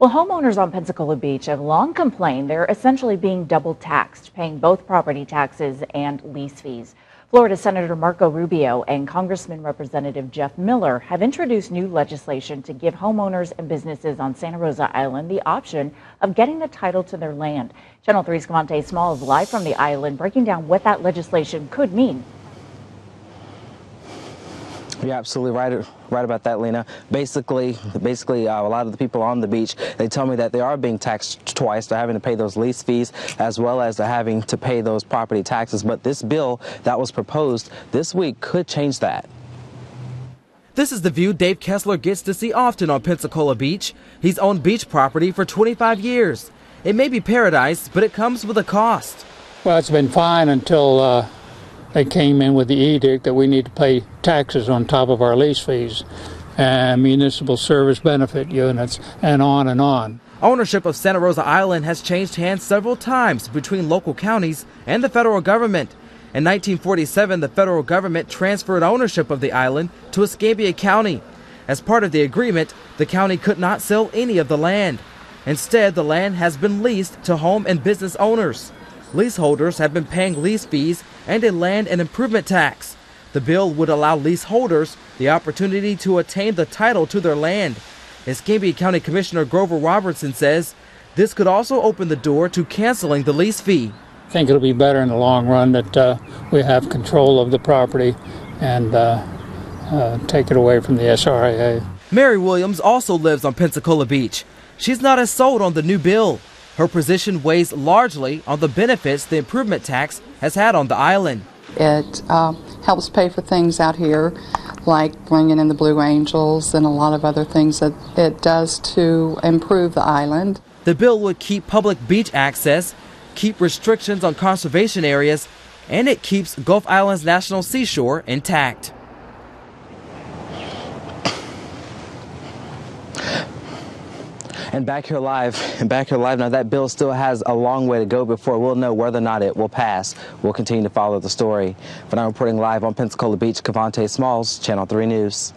Well, homeowners on Pensacola Beach have long complained they're essentially being double taxed, paying both property taxes and lease fees. Florida Senator Marco Rubio and Congressman Representative Jeff Miller have introduced new legislation to give homeowners and businesses on Santa Rosa Island the option of getting the title to their land. Channel 3's Cavante Small is live from the island breaking down what that legislation could mean you're absolutely right, right about that, Lena. Basically, basically, uh, a lot of the people on the beach, they tell me that they are being taxed twice. They're having to pay those lease fees as well as they're having to pay those property taxes. But this bill that was proposed this week could change that. This is the view Dave Kessler gets to see often on Pensacola Beach. He's owned beach property for 25 years. It may be paradise, but it comes with a cost. Well, it's been fine until uh, they came in with the edict that we need to pay taxes on top of our lease fees and municipal service benefit units and on and on. Ownership of Santa Rosa Island has changed hands several times between local counties and the federal government. In 1947, the federal government transferred ownership of the island to Escambia County. As part of the agreement, the county could not sell any of the land. Instead, the land has been leased to home and business owners. Leaseholders have been paying lease fees and a land and improvement tax. The bill would allow leaseholders the opportunity to attain the title to their land. Escambia County Commissioner Grover Robinson says this could also open the door to canceling the lease fee. I think it'll be better in the long run that uh, we have control of the property and uh, uh, take it away from the SRIA. Mary Williams also lives on Pensacola Beach. She's not as sold on the new bill. Her position weighs largely on the benefits the improvement tax has had on the island. It uh, helps pay for things out here, like bringing in the Blue Angels and a lot of other things that it does to improve the island. The bill would keep public beach access, keep restrictions on conservation areas, and it keeps Gulf Islands National Seashore intact. And back here live, and back here live. Now that bill still has a long way to go before we'll know whether or not it will pass. We'll continue to follow the story. But I'm reporting live on Pensacola Beach, Cavante Smalls, Channel 3 News.